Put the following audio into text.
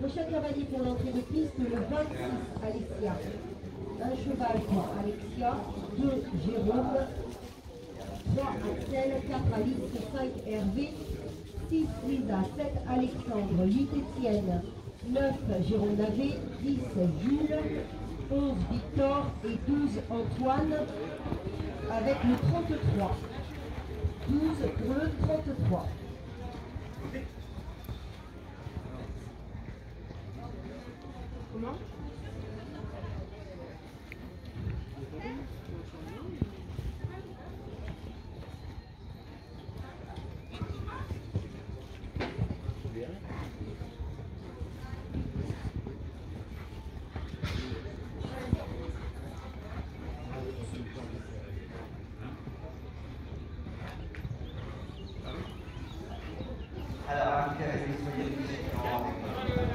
Prochain cavalier pour l'entrée de piste, le 26, Alexia. Un cheval pour Alexia, 2, Jérôme, 3, Axel, 4, Alice, 5, Hervé, 6, Lisa, 7, Alexandre, 8, Étienne, 9, Jérôme Navet, 10, Jules, 11, Victor. Et 12, Antoine, avec le 33. 12 pour le 33. Comment Alors, un cavalier, soyez les